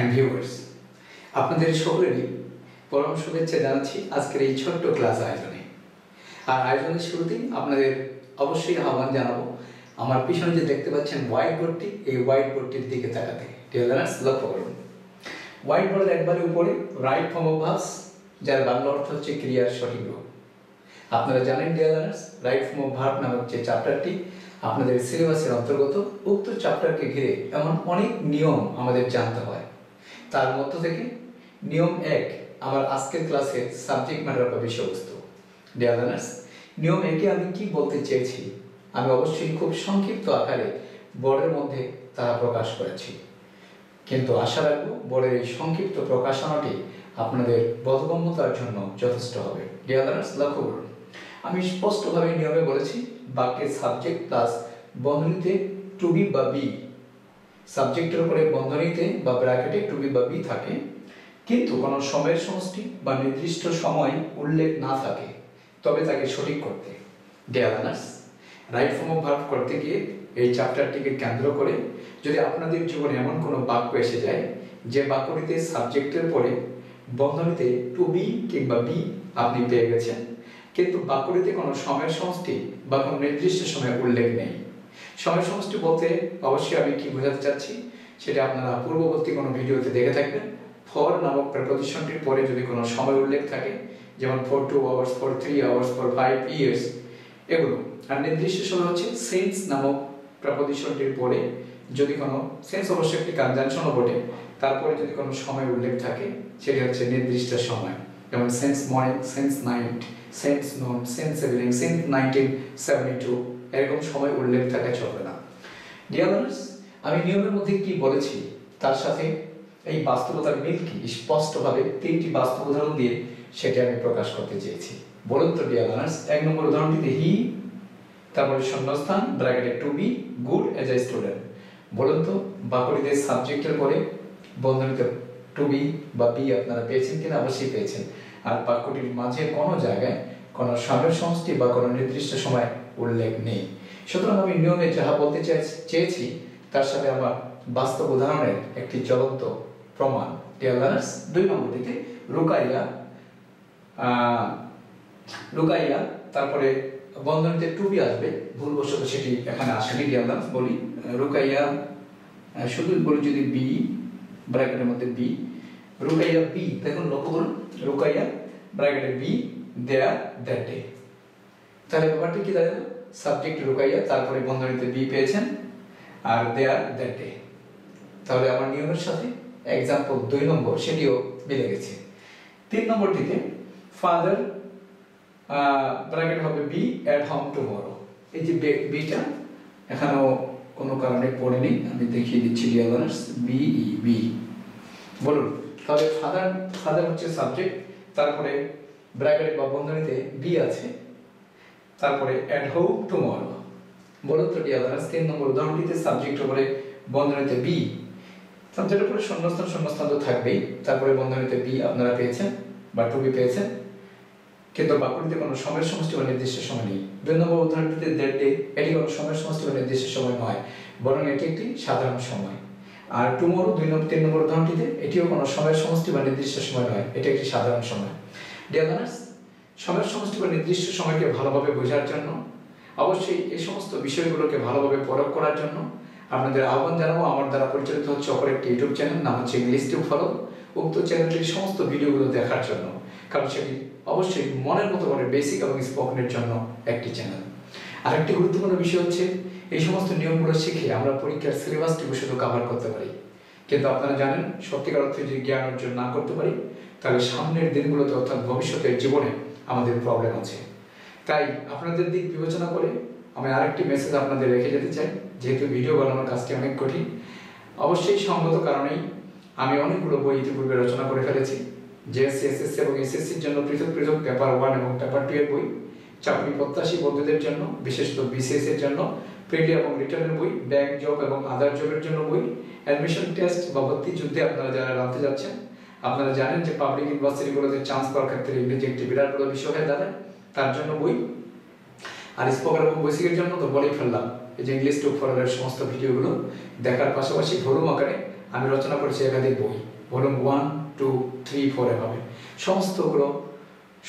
And viewers আপনাদের সকলেরই পরম শুভেচ্ছা জানাচ্ছি আজকের এই ছোট্ট ক্লাস আয়োজনে। আর আয়োজনের শুরুতেই আপনাদের অবশ্যই আহ্বান জানাব, আমার পিছনে যে দেখতে পাচ্ছেন হোয়াইট বোর্ডটি এই হোয়াইট বোর্ডটির দিকে তাকাতে। টেলার্স লক্ষ্য করুন। হোয়াইট বোর্ডের একবারে উপরে রাইট ফর্ম অফ ভার্বস যার বাংলা অর্থ হচ্ছে ক্রিয়ার সঠিক রূপ। আপনারা জানেন dear learners right form of verb নামক যে চ্যাপ্টারটি আপনাদের সিলেবাসের অন্তর্গত, উক্ত চ্যাপ্টারকে ঘিরে এমন অনেক নিয়ম আমাদের জানতে হয়। তার মধ্য থেকে নিয়ম এক, আমার আজকের ক্লাসের সাবজেক্ট ম্যাটার বা বিষয়বস্তু ডিয়ালার্স নিয়ম একে আমি কি বলতে চেয়েছি? আমি অবশ্যই খুব সংক্ষিপ্ত আকারে বোর্ডের মধ্যে তারা প্রকাশ করেছি। কিন্তু আশা রাখব বোর্ডের এই সংক্ষিপ্ত প্রকাশনাটি আপনাদের বোধগম্যতার জন্য যথেষ্ট হবে। ডিয়ালার্স লক্ষ্য করুন। আমি স্পষ্টভাবে নিয়মে বলেছি, বাক্যের সাবজেক্ট প্লাস বন্ধনীতে টু বি বা বি সাবজেক্টের উপরে বন্ধনীতে বা ব্র্যাকেটে টু বি বা বি থাকে, কিন্তু কোনো সময়ের সমষ্টি বা নির্দিষ্ট সময় উল্লেখ না থাকে, তবে তাকে সঠিক করতে। Dear learners right form of verb করতে গিয়ে এই চ্যাপ্টারটিকে কেন্দ্র করে যদি আপনাদের জীবনে এমন কোনো বাক্য এসে যায় যে বাক্যটিতে সাবজেক্টের পরে বন্ধনীতে টু বি কিংবা বি আপনি পেয়ে গেছেন, কিন্তু বাক্যটিতে কোনো সময়ের সমষ্টি বা কোনো নির্দিষ্ট সময় উল্লেখ নেই। সময় সমষ্টি বলতে অবশ্যই আমি কি বোঝাতে চাচ্ছি, সেটা আপনারা পূর্ববর্তী কোনো ভিডিওতে দেখে থাকবেন। ফর নামক প্রেপোজিশনটির পরে যদি কোনো সময় উল্লেখ থাকে, যেমন for two hours, for three hours, for five years, এগুলো। আর নির্দিষ্ট সময় হচ্ছে সেন্স নামক প্রেপোজিশনটির পরে যদি কোনো সেন্স অবশ্যই একটি কনজাংশনও বটে, তারপরে যদি কোনো সময় উল্লেখ থাকে, সেটি হচ্ছে নির্দিষ্ট সময়। যেমন since morning, since night, since noon, since evening since nineteen, seventy two. এরকম সময় উল্লেখ থাকা চলবে না। ডিয়ালার্স আমি নিয়মের মধ্যে কি বলেছি? তার সাথে এই বাস্তবতার মিল কি? স্পষ্টভাবে তিনটি বাস্তব উদাহরণ দিয়ে সেটা আমি প্রকাশ করতে চেয়েছি। বলুন তো ডিয়ালার্স এক নম্বর উদাহরণটিতে হি তারপরে শূন্যস্থান ব্র্যাকেটে to be good as a student বলুন তো বাকরিদের সাবজেক্টের পরে বন্ধনীতে টু বি বা বি আপনারা পেয়েছেন কিনা? অবশ্যই পেয়েছেন। আর বাক্যটির মাঝে কোনো জায়গায় কোনো সময়ের সমষ্টি বা কোনো নির্দিষ্ট সময় উল্লেখ নেই। সুতরাং আমি নিয়মে যাহা বলতে চেয়েছি তার সাথে আমার বাস্তব উদাহরণের একটি জ্বলন্ত প্রমাণ। টিয়ালার্স দুই নম্বরটিতে রুকাইয়া রুকাইয়া তারপরে বন্ধনীতে টুবি আসবে, ভুলবশত সেটি এখানে আসেনি ডিয়ালার্স বলি রুকাইয়া শুধু বলি যদি বি ব্র্যাকেটের মধ্যে বি রুকাইয়া বি দেখুন লক্ষ্য করুন রুকাইয়া ব্র্যাকেটে বি দেয়া দ্যাট ডে তাহলে ব্যাপারটি কি দাঁড়াল সাবজেক্ট রুকাইয়া তারপরে বন্ধনীতে বি পেয়েছেন আর দেয়ার দ্যাট ডে তাহলে আমার নিয়মের সাথে এক্সাম্পল দুই নম্বর, সেটিও মিলে গেছে। তিন নম্বরটিতে ফাদার ব্র্যাকেট হবে বি অ্যাট হোম টুমরো এই যে বিটা এখানেও কোনো কারণে পড়েনি। আমি দেখিয়ে দিচ্ছি ডিয়ালার্স বি ই বি বলুন, তাহলে ফাদার ফাদার হচ্ছে সাবজেক্ট তারপরে ব্র্যাকেট বা বন্ধনীতে বি আছে। তারপরে অ্যাট হোম টুমরো তো ডিয়ালার্স তিন নম্বর উদাহরণটিতে সাবজেক্ট উপরে বন্ধনীতে বি সাবজেক্টের উপরে শূন্যস্থান শূন্যস্থান তো থাকবেই। তারপরে বন্ধনীতে বি আপনারা পেয়েছেন বা টু বি পেয়েছেন। কিন্তু বাক্যটিতে কোনো সময়ের সমষ্টি বা নির্দিষ্ট সময় নেই। দুই নম্বর উদাহরণটিতে দেড় ডে এটি কোনো সময়ের সমষ্টি বা নির্দিষ্ট সময় নয়, বরং এটি একটি সাধারণ সময়। আর টুমোরো দুই নম্বর, তিন নম্বর উদাহরণটিতে এটিও কোনো সময়ের সমষ্টি বা নির্দিষ্ট সময় নয়, এটি একটি সাধারণ সময়। ডিয়ালার্স সময়ের সমষ্টি বা নির্দিষ্ট সময়কে ভালোভাবে বোঝার জন্য, অবশ্যই এই সমস্ত বিষয়গুলোকে ভালোভাবে পরখ করার জন্য আপনাদের আহ্বান জানাব। আমার দ্বারা পরিচালিত হচ্ছে অপর একটি ইউটিউব চ্যানেল, নাম হচ্ছে ইংলিশ টিউব ফলো উক্ত চ্যানেলটির সমস্ত ভিডিওগুলো দেখার জন্য, কারণ সেটি অবশ্যই মনের মতো করে বেসিক এবং স্পোকেনের জন্য একটি চ্যানেল। আর একটি গুরুত্বপূর্ণ বিষয় হচ্ছে, এই সমস্ত নিয়মগুলো শিখে আমরা পরীক্ষার সিলেবাসটিকে শুধু কাভার করতে পারি। কিন্তু আপনারা জানেন, সত্যিকার অর্থে যদি জ্ঞান অর্জন না করতে পারি, তাহলে সামনের দিনগুলোতে অর্থাৎ ভবিষ্যতের জীবনে আমাদের প্রবলেম আছে। তাই আপনাদের দিক বিবেচনা করে আমি আরেকটি মেসেজ আপনাদের রেখে যেতে চাই। যেহেতু ভিডিও বানানোর কাজটি অনেক কঠিন, অবশ্যই সঙ্গত কারণেই আমি অনেকগুলো বই ইতিপূর্বে রচনা করে ফেলেছি। জেএসসি এসএসসি এবং এসএসসির জন্য পৃথক পৃথক পেপার ওয়ান এবং পেপার টু এর বই, চাকরি প্রত্যাশী বন্ধুদের জন্য, বিশেষত বিসিএস এর জন্য প্রিলি এবং রিটার্নের বই ব্যাংক জব এবং আদার জবের জন্য বই অ্যাডমিশন টেস্ট বা ভর্তি যুদ্ধে আপনারা যারা জানতে যাচ্ছেন আপনারা জানেন যে পাবলিক ইউনিভার্সিটিগুলোতে চান্স পাওয়ার ক্ষেত্রে ইংরেজি একটি বিরাট বড় বিষয় হয়ে দাঁড়ায়, তার জন্য বই আর স্পোকেন এবং বেসিকের জন্য তো বলেই ফেললাম। এই যে ইংলিশ টু ফরের সমস্ত ভিডিওগুলো দেখার পাশাপাশি ভরুম আকারে আমি রচনা করেছি একাধিক বই। ভলিউম ওয়ান টু থ্রি ফোরে হবে। সমস্তগুলো,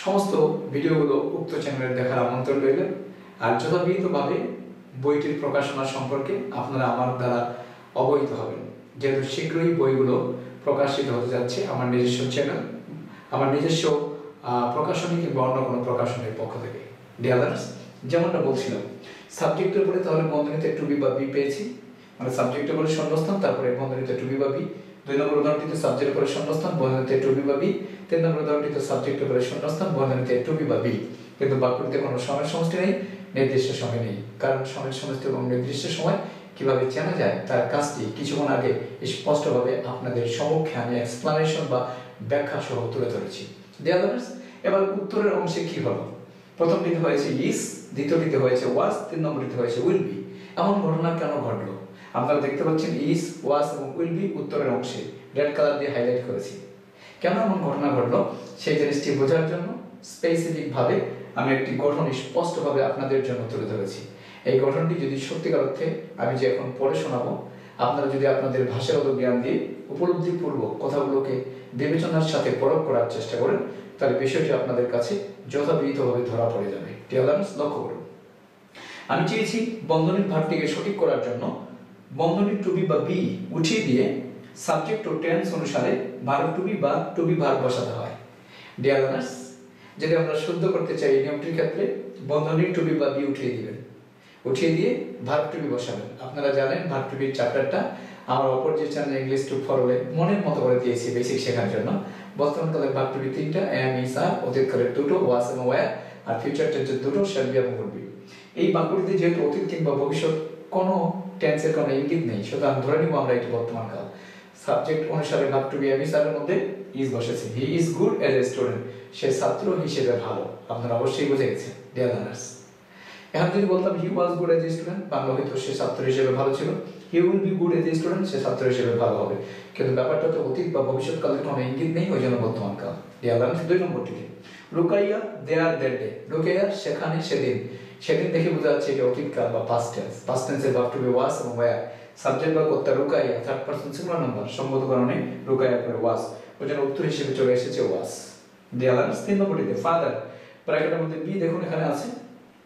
সমস্ত ভিডিওগুলো উক্ত চ্যানেলে দেখার আমন্ত্রণ রইল। আর যথাবিহিতভাবে বইটির প্রকাশনা সম্পর্কে আপনারা আমার দ্বারা অবহিত হবেন। যেহেতু শীঘ্রই বইগুলো প্রকাশিত হতে যাচ্ছে, আমার নিজস্ব চ্যানেল আমার নিজস্ব প্রকাশনী কিংবা অন্য কোনো প্রকাশনীর পক্ষ থেকে। ডিয়ালার্স যেমনটা বলছিলাম সাবজেক্টের উপরে তাহলে বন্ধনীতে টু বি বা বি পেয়েছি। মানে সাবজেক্টের উপরে শূন্যস্থান তারপরে বন্ধনীতে টু বি বা। বি দুই নম্বর উদাহরণটিতে সাবজেক্টের উপরে শূন্যস্থান বন্ধনীতে টু বি বা। বি তিন নম্বর উদাহরণটিতে সাবজেক্টের উপরে শূন্যস্থান বন্ধনীতে টু বি বা। বি কিন্তু বাক্যটিতে কোনো সময়ের সমষ্টি নেই, নির্দিষ্ট সময় নেই। কারণ সময়ের সমষ্টি এবং নির্দিষ্ট সময় কীভাবে চেনা যায়, তার কাজটি কিছুক্ষণ আগে স্পষ্টভাবে আপনাদের সম্মুখে আমি এক্সপ্লানেশন বা ব্যাখ্যা সহ তুলে ধরেছি। এবার উত্তরের অংশে কি হলো? প্রথমটিতে হয়েছে ইস দ্বিতীয়টিতে হয়েছে ওয়াস তিন নম্বরটিতে হয়েছে উইল বি এমন ঘটনা কেন ঘটলো? আপনারা দেখতে পাচ্ছেন ইস ওয়াস এবং উইল বি উত্তরের অংশে। রেড কালার দিয়ে হাইলাইট করেছি। কেন এমন ঘটনা ঘটলো? সেই জিনিসটি বোঝার জন্য স্পেসিফিক ভাবে আমি একটি গঠন স্পষ্টভাবে আপনাদের জন্য তুলে ধরেছি। এই গঠনটি যদি সত্যিকার অর্থে আমি যে এখন পড়ে শোনাবো, আপনারা যদি আপনাদের ভাষাগত জ্ঞান দিয়ে উপলব্ধিপূর্বক কথাগুলোকে বিবেচনার সাথে পরখ করার চেষ্টা করেন, তাহলে বিষয়টি আপনাদের কাছে যথাবিহিতভাবে ধরা পড়ে যাবে। টিয়ালার্স লক্ষ্য করুন। আমি চেয়েছি বন্ধনীর ভাবটিকে সঠিক করার জন্য বন্ধনীর টুবি বা বি উঠিয়ে দিয়ে সাবজেক্ট ও টেন্স অনুসারে ভার্ব টুবি বা টুবি ভার্ব বসাতে হয়। ডিয়ালার্স যদি আমরা শুদ্ধ করতে চাই নিয়মটির ক্ষেত্রে বন্ধনীর টুবি বা বি উঠিয়ে দিবেন। উঠিয়ে দিয়ে ভার্ব টুবি বসাবেন। আপনারা জানেন ভার্ব টুবির চ্যাপ্টারটা আমার অপর যে চ্যানেল ইংলিশ টু ফরলে মনের মতো করে দিয়েছি বেসিক শেখার জন্য। বর্তমানকালে ভার্ব টুবি তিনটা এম ইস আর অতীতকালের দুটো ওয়াস এবং ওয়ার আর ফিউচার টেন্সের দুটো শ্যাল বি এবং বি এই বাক্যটিতে যেহেতু অতীত কিংবা ভবিষ্যৎ কোনো টেন্সের কোনো ইঙ্গিত নেই, সুতরাং ধরে নিব আমরা এটি বর্তমান কাল সাবজেক্ট অনুসারে verb to be am is এর মধ্যে ইজ বসেছে। He is good as a student সে ছাত্র হিসেবে ভালো। আপনারা অবশ্যই বুঝে গেছেন ডিয়ার লার্নার্স এখন যদি বলতাম he was good as student Bangla হয়তো সে ছাত্র হিসেবে ভালো ছিল। He will be good as student সে ছাত্র হিসেবে ভালো হবে। কিন্তু ব্যাপারটা তো অতীত বা ভবিষ্যৎকালের কোনো ইঙ্গিত নেই, ওই জন্য বর্তমান কাল। ডিয়ার লার্নার্স দুই নম্বরটিতে Rukaiya there that day Rukaiya সেখানে সেদিন। সেদিন দেখে বোঝা যাচ্ছে এটা অতীতকাল বা পাস্ট টেন্স পাস্ট টেন্সের ভাব টু বি ওয়াস এবং ওয়ার সাবজেক্ট বা কর্তা Rukaiya third person singular number সম্মত কারণে রুকাইয়া করে ওয়াস ওই জন্য উত্তর হিসেবে চলে এসেছে ওয়াস দেয়ালার্স তিন নম্বরটিতে ফাদার ব্র্যাকেটের মধ্যে বি দেখুন, এখানে আছে।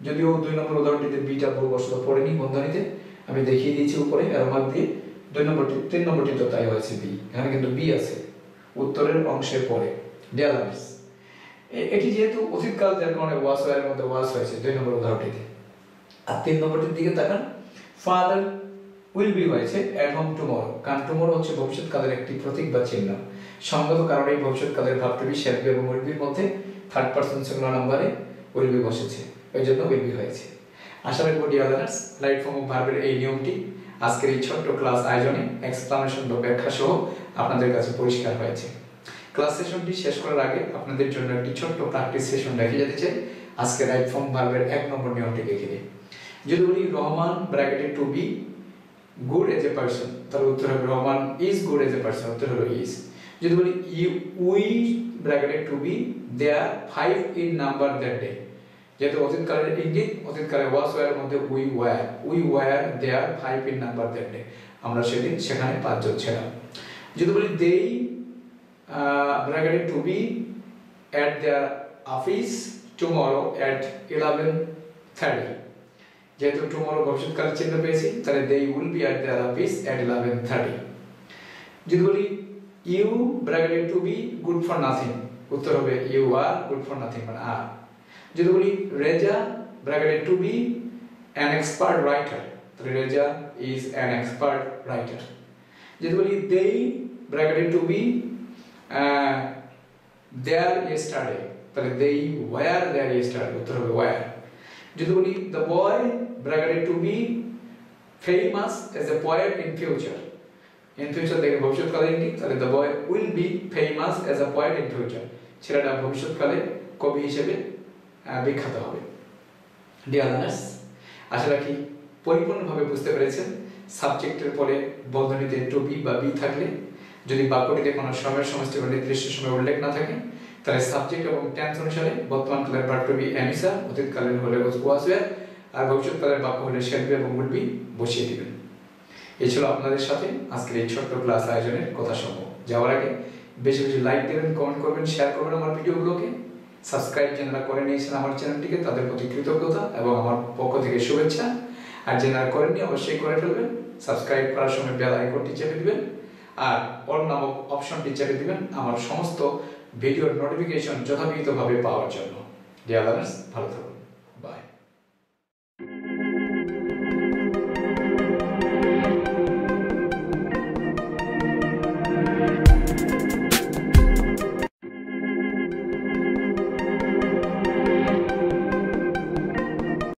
যদিও দুই নম্বর উদাহরণটিতে বিটা ভুলবশত পড়েনি, বন্ধনীতে। আমি দেখিয়ে দিয়েছি উপরে এরোমার্ক দিয়ে। দুই নম্বরটি তিন নম্বরটি তো তাই হয়েছে বি এখানে কিন্তু বি আছে। উত্তরের অংশের পরে। ডিয়ালার্স এটি যেহেতু অতীতকাল যার কারণে ওয়াস ওয়ার মধ্যে ওয়াস হয়েছে দুই নম্বর উদাহরণটিতে। আর তিন নম্বরটির দিকে তাকান। ফাদার উইল বি হয়েছে অ্যাট হোম টুমোরো কারণ টুমোরো হচ্ছে ভবিষ্যৎকালের একটি প্রতীক বা চিহ্ন। সঙ্গত কারণে ভবিষ্যৎকালের ভাবটুবি শেল বি এবং উইল বির মধ্যে থার্ড পার্সন সিঙ্গুলার নাম্বারে উইল বি বসেছে। ওই জন্য উইল হয়েছে। আশা রাখব dear learners right form of ভার্বের এই নিয়মটি আজকের এই ছোট্ট ক্লাস আয়োজনে এক্সপ্লানেশন বা ব্যাখ্যা সহ আপনাদের কাছে পরিষ্কার হয়েছে। ক্লাস সেশনটি শেষ করার আগে আপনাদের জন্য একটি ছোট্ট প্র্যাকটিস সেশন রেখে যেতে চাই। আজকে রাইট ফর্ম ভার্বের এক নম্বর নিয়মটি দেখে নিই। যদি বলি রহমান ব্র্যাকেটে to be good as a person তাহলে উত্তর হবে Rahman is good as a person উত্তর হলো ইজ যদি বলি ইউ উই ব্র্যাকেটে to be they are five in number that day যেহেতু অতীতকালের ইঙ্গিত অতীতকালে ওয়াস ওয়ার মধ্যে we were we were they are five in number that আমরা সেদিন সেখানে পাঁচজন ছিলাম। যদি বলি দেই ব্র্যাকেটে to be at their office tomorrow at eleven thirty যেহেতু টুমরো ভবিষ্যৎকাল চিহ্ন পেয়েছি, তাহলে they will be at their office at eleven thirty যদি বলি ইউ ব্র্যাকেটে to be good for nothing উত্তর হবে you are good for nothing মানে আর যদি বলি রেজা ব্র্যাকেটে to be an expert writer তাহলে Reza is an expert writer যদি বলি দেই ব্র্যাকেটে টু বি দেয়ার ইয়েস্টারডে তাহলে দেই ওয়ার দেয়ার ইয়েস্টারডে উত্তর হবে ওয়ার যদি বলি দ্য বয় ব্র্যাকেটে to be famous as a poet in future in future দেখে ভবিষ্যৎকালে ইঙ্গিত তাহলে the boy will be famous as a poet in future ছেলেটা ভবিষ্যৎকালে কবি হিসেবে বিখ্যাত হবে। ডিয়ার আশা রাখি পরিপূর্ণভাবে বুঝতে পেরেছেন সাবজেক্টের পরে বন্ধনীতে টু বি বা থাকলে। যদি বাক্যটিতে কোনো সময়ের সমষ্টি বা নির্দিষ্ট সময় উল্লেখ না থাকে, তাহলে সাবজেক্ট এবং টেন্স অনুসারে বর্তমান কালের টু বি এমিসা অতীতকালের হলে ওয়াজ ওয়ার আর ভবিষ্যৎকালের বাক্য হলে শেল বি এবং উইল বি বসিয়ে দিবেন। এই ছিল আপনাদের সাথে আজকের এই ছোট্ট ক্লাস আয়োজনের কথা সমূহ যাওয়ার আগে বেশি বেশি লাইক দেবেন কমেন্ট করবেন শেয়ার করবেন আমার ভিডিওগুলোকে সাবস্ক্রাইব যারা করে নিয়েছেন আমার চ্যানেলটিকে তাদের প্রতি কৃতজ্ঞতা এবং আমার পক্ষ থেকে শুভেচ্ছা। আর যারা করেননি, অবশ্যই করে ফেলবেন। সাবস্ক্রাইব করার সময় বেল আইকনটি চেপে দিবেন। আর অল নামক অপশনটি চেপে দিবেন আমার সমস্ত ভিডিওর নোটিফিকেশন যথাবিহিতভাবে পাওয়ার জন্য। ডিয়ার ভালো থাকুন।